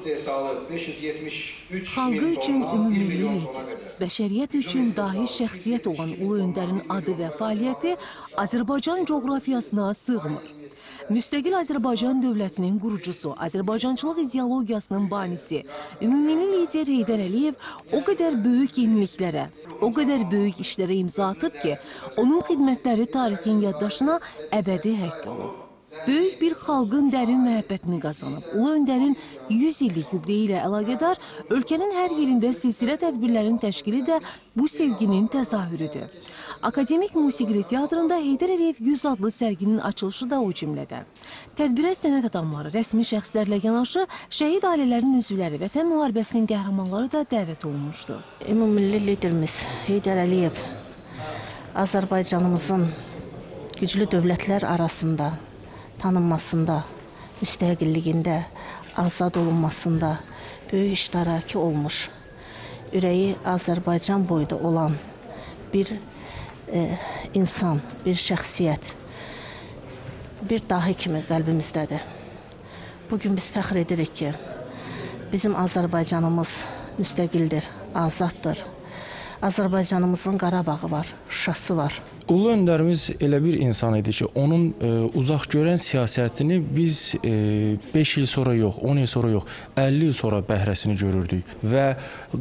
istehsalı 573 Xalqı üçün tondan 1 ümumilli milyon lider, tona qədər. bəşəriyyət üçün dahi şəxsiyyət olan Ulu Öndərin adı və fəaliyyəti Azərbaycan coğrafiyasına sığmır. Müstəqil Azərbaycan dövlətinin qurucusu, Azərbaycançılıq ideologiyasının banisi, ümumilli lider Heydər Əliyev o qədər böyük yeniliklərə, o qədər böyük işlərə imza atıb ki, onun xidmətləri tarixin yaddaşına əbədi həkk olub. Böyük bir xalqın dərin məhəbbətini qazanıb. Ulu Öndərin 100 illik yubileyi ilə əlaqədar ölkənin hər yerində silsilə tədbirlərin təşkili də bu sevginin təzahürüdür. Akademik Musiqili Teatrında Heydər Əliyev 100 adlı sərginin açılışı da o cümlədən. Tədbirə sənət adamları, rəsmi şəxslərlə yanaşı şəhid ailələrin üzvləri, vətən müharibəsinin qəhrəmanları da dəvət olunmuşdu. Ümummilli liderimiz Heydər Əliyev Azərbaycanımızın güclü dövlətlər arasında tanınmasında, müstəqilliyində, azad olunmasında böyük iştirakı olmuş, ürəyi Azərbaycan boyda olan bir e, insan, bir şəxsiyyət, bir dahi kimi qəlbimizdədir. Bugün biz fəxr edirik ki, bizim Azərbaycanımız müstəqildir, azaddır. Azərbaycanımızın Qarabağı var, Şuşası var. Ulu öndərimiz elə bir insan idi ki, onun e, uzaq görən siyasətini biz 5 e, il sonra yox, 10 il sonra yox, 50 il sonra bəhrəsini görürdük və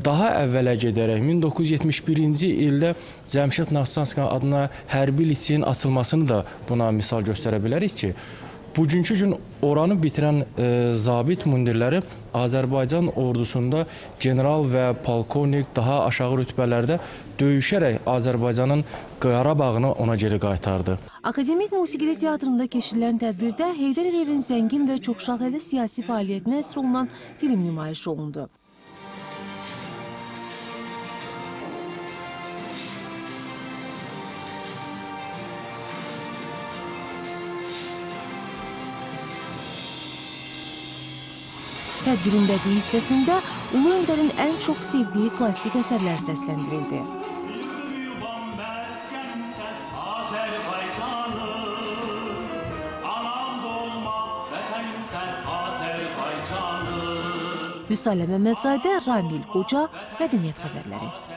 daha əvvələ gedərək 1971-ci ildə Cəmşid Naxçıvanski adına hərbi liseyin açılmasını da buna misal göstərə bilərik ki, Bugünkü gün oranı bitirən e, zabit mundirləri Azərbaycan ordusunda general və polkovnik daha aşağı rütbələrdə döyüşərək Azərbaycanın Qarabağını ona geri qaytardı. Akademik Musiqili Teatrında keçirilən tədbirdə Heydər Əliyevin zəngin və çoxşaxəli siyasi fəaliyyətinə əsr olunan film nümayiş olundu. Tədbirin bədii hissəsində Ulu Öndərin ən çox sevdiyi klassik əsərlər səsləndirildi. Vüsalə Məmmədzadə, Ramil Qoca, Mədəniyyət xəbərləri.